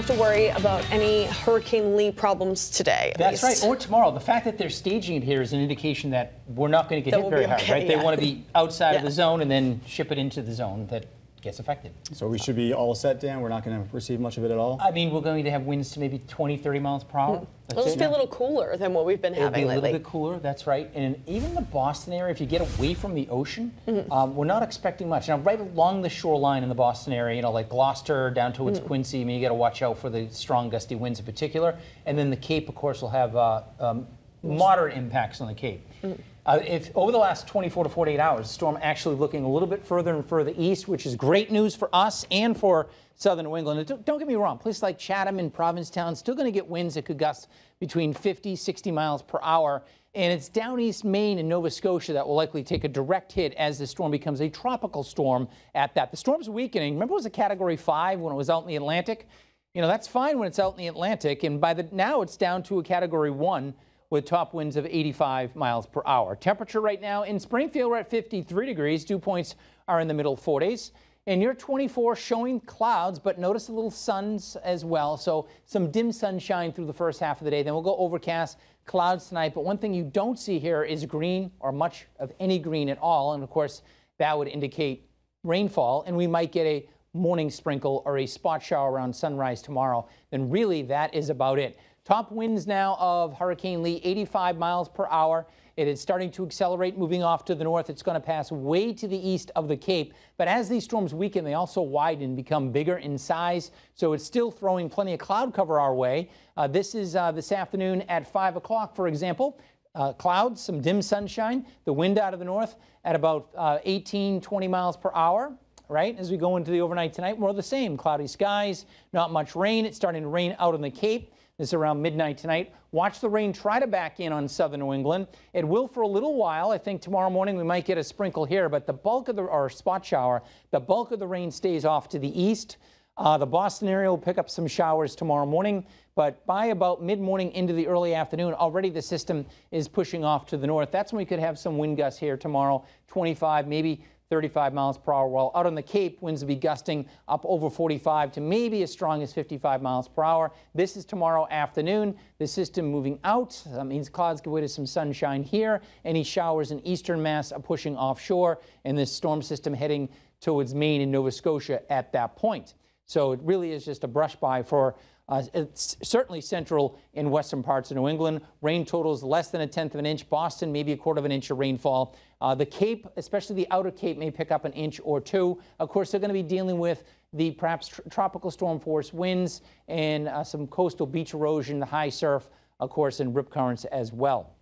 have to worry about any Hurricane Lee problems today. That's least. right, or tomorrow. The fact that they're staging it here is an indication that we're not going to get That hit we'll very be hard, okay, right? They want to be outside of the zone and then ship it into the zone that gets affected. So we should be all set, Dan. We're not going to receive much of it at all. I mean, we're going to have winds to maybe 20, 30 miles per hour. That's Hmm. It'll just it. be a little cooler than what we've been It'll be having a little bit cooler, that's right. And even the Boston area, if you get away from the ocean, Mm-hmm. um, we're not expecting much. Now, right along the shoreline in the Boston area, you know, like Gloucester down towards Mm-hmm. Quincy, I mean, you got to watch out for the strong gusty winds in particular. And then the Cape, of course, will have uh, um, moderate impacts on the Cape. Mm-hmm. Uh, if over the last 24 to 48 hours, the storm actually looking a little bit further and further east, which is great news for us and for southern New England. Don't, don't get me wrong, places like Chatham and Provincetown still going to get winds that could gust between 50, 60 miles per hour. And it's down east Maine and Nova Scotia that will likely take a direct hit as the storm becomes a tropical storm at that. The storm's weakening. Remember, it was a category five when it was out in the Atlantic? You know, that's fine when it's out in the Atlantic. And by the now it's down to a category one with top winds of 85 miles per hour. Temperature right now in Springfield, we're at 53 degrees. Dew points are in the middle 40s. And your 24 showing clouds, but notice a little suns as well. So some dim sunshine through the first half of the day. Then we'll go overcast clouds tonight. But one thing you don't see here is green or much of any green at all. And of course, that would indicate rainfall. And we might get a morning sprinkle or a spot shower around sunrise tomorrow. Then really that is about it. Top winds now of Hurricane Lee, 85 miles per hour. It is starting to accelerate, moving off to the north. It's going to pass way to the east of the Cape. But as these storms weaken, they also widen, become bigger in size. So it's still throwing plenty of cloud cover our way. Uh, this is uh, this afternoon at 5 o'clock, for example. Uh, clouds, some dim sunshine, the wind out of the north at about uh, 18, 20 miles per hour right? As we go into the overnight tonight, more of the same. Cloudy skies, not much rain. It's starting to rain out on the Cape. This is around midnight tonight. Watch the rain try to back in on southern New England. It will for a little while. I think tomorrow morning we might get a sprinkle here, but the bulk of the, or spot shower, the bulk of the rain stays off to the east. Uh, the Boston area will pick up some showers tomorrow morning, but by about mid-morning into the early afternoon, already the system is pushing off to the north. That's when we could have some wind gusts here tomorrow, 25, maybe 35 miles per hour, while out on the Cape, winds will be gusting up over 45 to maybe as strong as 55 miles per hour. This is tomorrow afternoon. The system moving out. That means clouds give way to some sunshine here. Any showers in eastern Mass are pushing offshore, and this storm system heading towards Maine and Nova Scotia at that point. So it really is just a brush by for uh, it's certainly central and western parts of New England. Rain totals less than a tenth of an inch. Boston, maybe a quarter of an inch of rainfall. Uh, the Cape, especially the outer Cape, may pick up an inch or two. Of course, they're going to be dealing with the perhaps tr- tropical storm force winds and uh, some coastal beach erosion, the high surf, of course, and rip currents as well.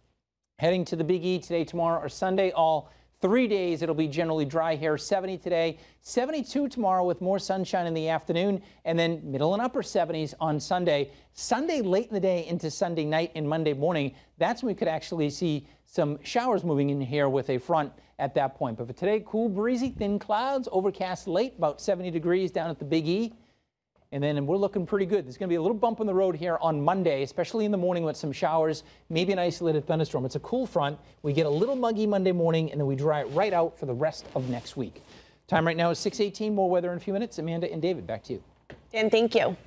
Heading to the Big E today, tomorrow, or Sunday, all three days. It'll be generally dry here. 70 today, 72 tomorrow with more sunshine in the afternoon, and then middle and upper 70s on Sunday. Sunday late in the day into Sunday night and Monday morning, that's when we could actually see some showers moving in here with a front at that point. But for today, cool, breezy, thin clouds, overcast late, about 70 degrees down at the Big E. And then we're looking pretty good. There's going to be a little bump in the road here on Monday, especially in the morning with some showers, maybe an isolated thunderstorm. It's a cool front. We get a little muggy Monday morning, and then we dry it right out for the rest of next week. Time right now is 6:18. More weather in a few minutes. Amanda and David, back to you. And thank you.